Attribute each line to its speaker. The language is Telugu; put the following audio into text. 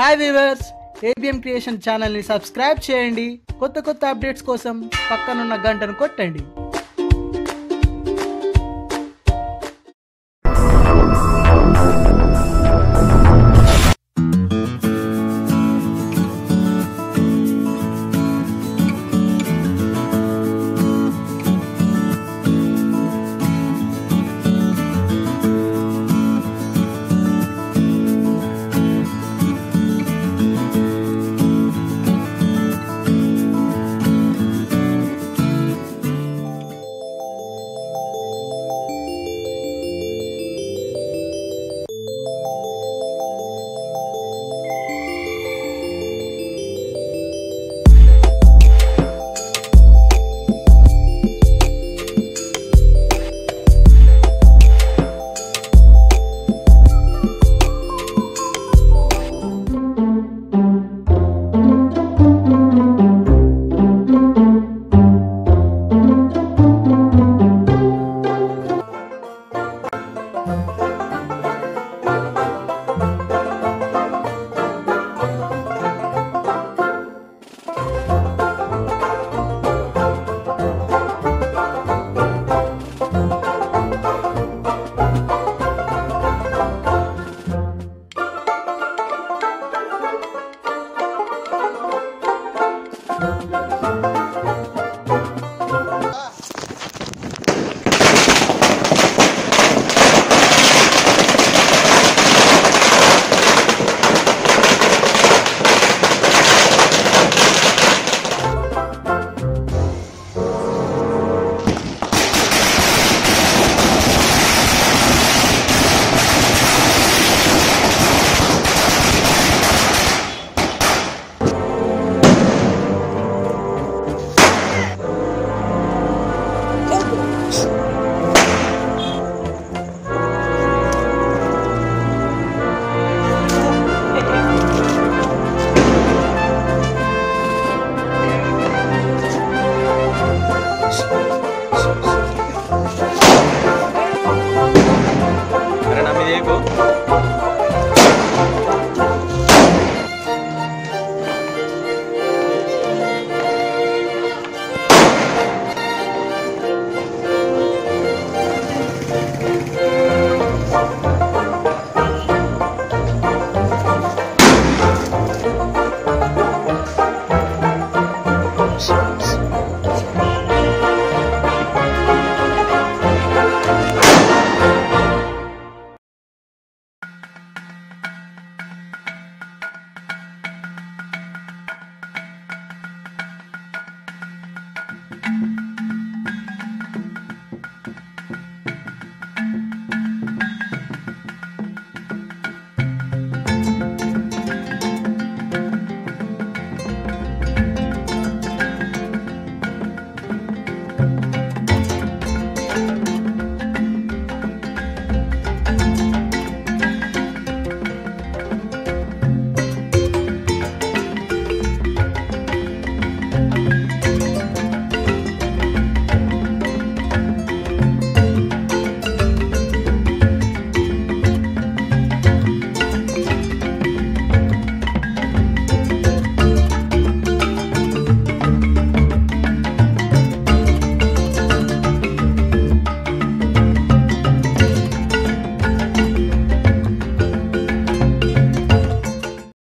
Speaker 1: హాయ్ వీవర్స్ ఏబిఎం క్రియేషన్ ఛానల్ని సబ్స్క్రైబ్ చేయండి. కొత్త కొత్త అప్డేట్స్ కోసం పక్కనున్న గంటను కొట్టండి. house.